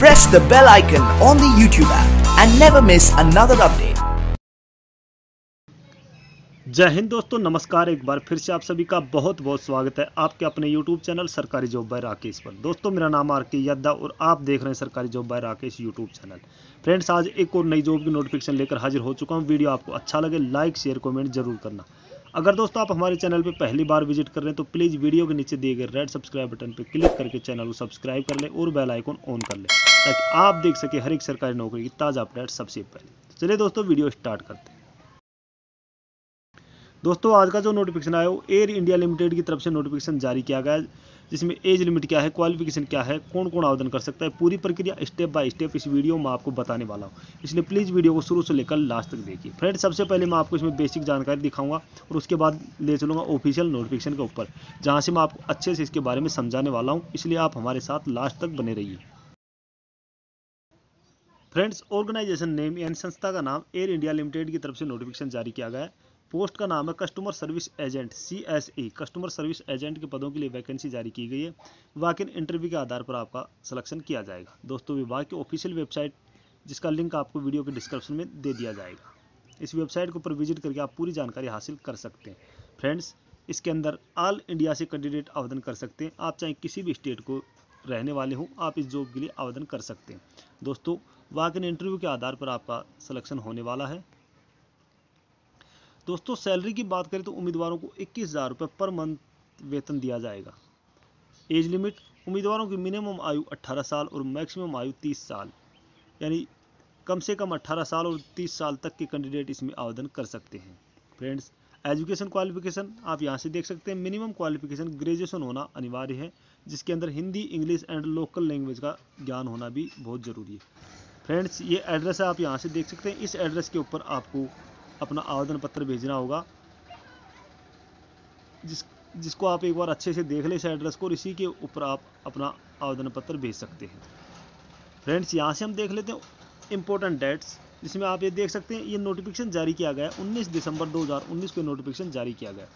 press the bell icon on the YouTube app and never miss another update. जय हिंद दोस्तों, नमस्कार एक बार फिर से आप सभी का बहुत बहुत स्वागत है आपके अपने YouTube चैनल सरकारी जॉब बाय राकेश पर। दोस्तों, मेरा नाम आर के यद्दा और आप देख रहे हैं सरकारी job by Rakesh YouTube channel. Friends, आज एक और नई जॉब की नोटिफिकेशन लेकर हाजिर हो चुका हूँ। वीडियो आपको अच्छा लगे लाइक शेयर कमेंट ज़रूर करना। अगर दोस्तों आप हमारे चैनल पर पहली बार विज़िट कर रहे हैं तो प्लीज़ वीडियो के नीचे दिए गए रेड सब्सक्राइब बटन पर क्लिक करके चैनल को सब्सक्राइब कर लें और बेल आइकन ऑन कर लें, ताकि आप देख सके हर एक सरकारी नौकरी की ताज़ा अपडेट सबसे पहले। चलिए दोस्तों वीडियो स्टार्ट करते हैं। दोस्तों आज का जो नोटिफिकेशन आया, वो एयर इंडिया लिमिटेड की तरफ़ से नोटिफिकेशन जारी किया गया जिसमें एज लिमिट क्या है क्वालिफिकेशन क्या है कौन कौन आवेदन कर सकता है, पूरी प्रक्रिया स्टेप बाय स्टेप इस वीडियो में आपको बताने वाला हूँ। इसलिए प्लीज़ वीडियो को शुरू से लेकर लास्ट तक देखिए। फ्रेंड्स सबसे पहले मैं आपको इसमें बेसिक जानकारी दिखाऊँगा और उसके बाद ले चलूँगा ऑफिशियल नोटिफिकेशन के ऊपर, जहाँ से मैं आपको अच्छे से इसके बारे में समझाने वाला हूँ। इसलिए आप हमारे साथ लास्ट तक बने रहिए। फ्रेंड्स ऑर्गेनाइजेशन नेम यानी संस्था का नाम एयर इंडिया लिमिटेड की तरफ़ से नोटिफिकेशन जारी किया गया है। पोस्ट का नाम है customer service agent C S E customer service agent के पदों के लिए वैकेंसी जारी की गई है। वाक इन इंटरव्यू के आधार पर आपका सिलेक्शन किया जाएगा। दोस्तों, विभाग की ऑफिशियल वेबसाइट जिसका लिंक आपको वीडियो के डिस्क्रिप्शन में दे दिया जाएगा। इस वेबसाइट के ऊपर विज़िट करके आप पूरी जानकारी हासिल कर सकते हैं। फ्रेंड्स इसके अंदर ऑल इंडिया से कैंडिडेट आवेदन कर सकते हैं। आप चाहे किसी भी स्टेट को रहने वाले हों, आप इस जॉब के लिए आवेदन कर सकते हैं। दोस्तों वाक इन इंटरव्यू के आधार पर आपका सिलेक्शन होने वाला है। दोस्तों सैलरी की बात करें तो उम्मीदवारों को इक्कीस हज़ार रुपये पर मंथ वेतन दिया जाएगा। एज लिमिट उम्मीदवारों की मिनिमम आयु 18 साल और मैक्सिमम आयु 30 साल। यानी कम से कम 18 साल और 30 साल तक के कैंडिडेट इसमें आवेदन कर सकते हैं। फ्रेंड्स एजुकेशन क्वालिफिकेशन आप यहाँ से देख सकते हैं मिनिमम क्वालिफिकेशन ग्रेजुएशन होना अनिवार्य है, जिसके अंदर Hindi English and local language का ज्ञान होना भी बहुत ज़रूरी है। फ्रेंड्स ये एड्रेस है आप यहाँ से देख सकते हैं। इस एड्रेस के ऊपर आपको अपना आवेदन पत्र भेजना होगा। जिस, जिसको आप एक बार अच्छे से देख लें इस एड्रेस को और इसी के ऊपर आप अपना आवेदन पत्र भेज सकते हैं। फ्रेंड्स यहाँ से हम देख लेते हैं इम्पोर्टेंट डेट्स जिसमें आप ये देख सकते हैं, ये नोटिफिकेशन जारी किया गया है। 19 दिसंबर 2019 को नोटिफिकेशन जारी किया गया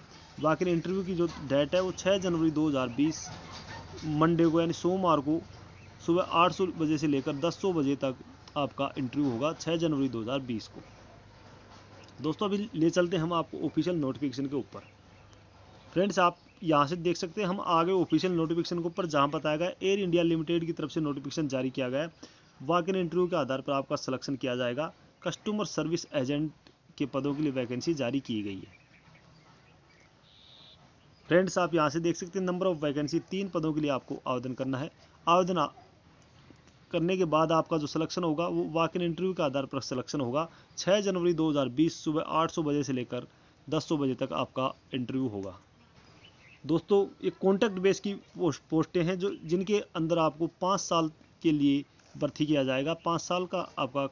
बाकी इंटरव्यू की जो डेट है, वो 6 जनवरी 2020 मंडे को यानी सोमवार को सुबह आठ बजे से लेकर दस बजे तक आपका इंटरव्यू होगा 6 जनवरी 2020 को। दोस्तों, अभी ले चलते हैं हम आपको ऑफिशियल नोटिफिकेशन के ऊपर। फ्रेंड्स आप यहाँ से देख सकते हैं, हम आगे ऑफिशियल नोटिफिकेशन के ऊपर, जहाँ बताया गया एयर इंडिया लिमिटेड की तरफ़ से नोटिफिकेशन जारी किया गया है। इन इंटरव्यू के आधार पर आपका सिलेक्शन किया जाएगा। कस्टमर सर्विस एजेंट के पदों के लिए वैकेंसी जारी की गई है। फ्रेंड्स आप यहाँ से देख सकते हैं नंबर ऑफ़ वैकेंसी तीन पदों के लिए आपको आवेदन करना है। आवेदन करने के बाद आपका जो सिलेक्शन होगा, वो वाक इन इंटरव्यू के आधार पर सिलेक्शन होगा। 6 जनवरी 2020 सुबह 800 बजे से लेकर 1000 बजे तक आपका इंटरव्यू होगा। दोस्तों, ये कॉन्टैक्ट बेस की पोस्ट, पोस्टें हैं जो, जिनके अंदर आपको पाँच साल के लिए भर्ती किया जाएगा। पाँच साल का आपका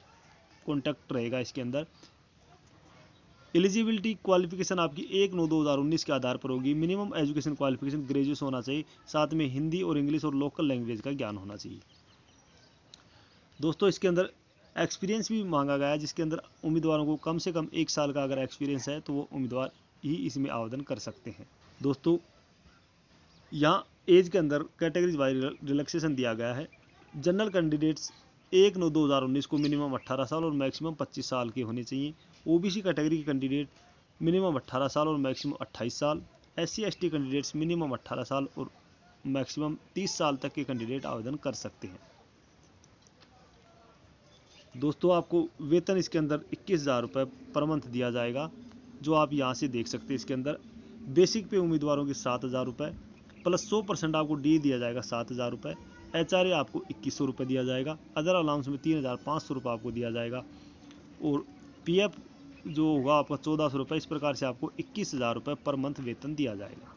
कॉन्टैक्ट रहेगा इसके अंदर। एलिजिबिलिटी क्वालिफिकेशन आपकी एक नौ दो हज़ार उन्नीस के आधार पर होगी। मिनिमम एजुकेशन क्वालिफिकेशन ग्रेजुएशन होना चाहिए। साथ में हिंदी और इंग्लिश और लोकल लैंग्वेज का ज्ञान होना चाहिए। दोस्तों, इसके अंदर एक्सपीरियंस भी मांगा गया है, जिसके अंदर उम्मीदवारों को कम से कम एक साल का अगर एक्सपीरियंस है तो वो उम्मीदवार ही इसमें आवेदन कर सकते हैं। दोस्तों, यहाँ एज के अंदर कैटेगरीज वाइज रिलैक्सेशन दिया गया है। जनरल कैंडिडेट्स एक नौ दो हज़ार उन्नीस को मिनिमम अट्ठारह साल और मैक्सिमम पच्चीस साल के होने चाहिए। ओबीसी कैटेगरी के कैंडिडेट मिनिमम अट्ठारह साल और मैक्सिमम अट्ठाईस साल। S C S T candidates minimum अट्ठारह साल और मैक्सिमम तीस साल तक के कैंडिडेट आवेदन कर सकते हैं। दोस्तों, आपको वेतन इसके अंदर इक्कीस हज़ार रुपये पर मंथ दिया जाएगा, जो आप यहाँ से देख सकते हैं इसके अंदर। बेसिक पे उम्मीदवारों की सात हज़ार रुपये प्लस सौ परसेंट आपको डी दिया जाएगा सात हज़ार रुपये एच आर ए आपको इक्कीस सौ रुपये दिया जाएगा, अदर अलाउंस में तीन हज़ार पाँच सौ रुपये आपको दिया जाएगा, और पी एफ़ जो होगा आपका चौदह सौ रुपये इस प्रकार से आपको इक्कीस हज़ार रुपये पर मंथ वेतन दिया जाएगा।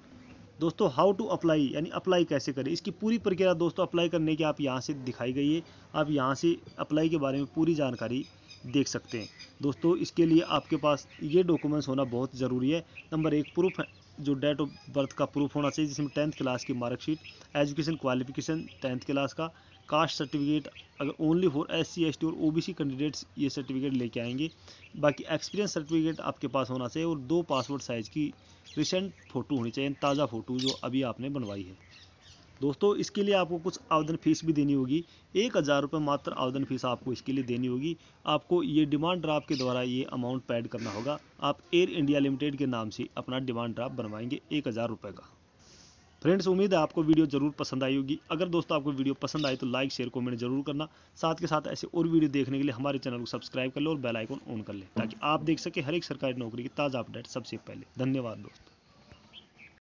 दोस्तों हाउ टू अप्लाई यानी अप्लाई कैसे करें? इसकी पूरी प्रक्रिया दोस्तों अप्लाई करने की आप यहाँ से दिखाई गई है। आप यहाँ से अप्लाई के बारे में पूरी जानकारी देख सकते हैं। दोस्तों, इसके लिए आपके पास ये डॉक्यूमेंट्स होना बहुत ज़रूरी है। नंबर एक प्रूफ जो डेट ऑफ़ बर्थ का प्रूफ होना चाहिए, जिसमें टेंथ क्लास की marksheet education qualification tenth class का। कास्ट सर्टिफिकेट अगर only for S C S T और ओ बी सी कैंडिडेट्स ये सर्टिफिकेट लेके आएँगे। बाकी एक्सपीरियंस सर्टिफिकेट आपके पास होना चाहिए और दो पासपोर्ट साइज़ की रिसेंट फ़ोटो होनी चाहिए, ताज़ा फ़ोटो जो अभी आपने बनवाई है। दोस्तों, इसके लिए आपको कुछ आवेदन फ़ीस भी देनी होगी। एक हज़ार रुपये मात्र आवेदन फ़ीस आपको इसके लिए देनी होगी। आपको ये डिमांड ड्राफ्ट के द्वारा ये अमाउंट पैड करना होगा। आप एयर इंडिया लिमिटेड के नाम से अपना डिमांड ड्राफ्ट बनवाएँगे एक हज़ार रुपये का। फ्रेंड्स, उम्मीद है आपको वीडियो ज़रूर पसंद आई होगी। अगर दोस्तों, आपको वीडियो पसंद आए तो लाइक, शेयर, कमेंट ज़रूर करना। साथ के साथ ऐसे और वीडियो देखने के लिए हमारे चैनल को सब्सक्राइब कर लो और बेल आइकन ऑन कर ले, ताकि आप देख सके हर एक सरकारी नौकरी की ताज़ा अपडेट सबसे पहले। धन्यवाद, दोस्तों।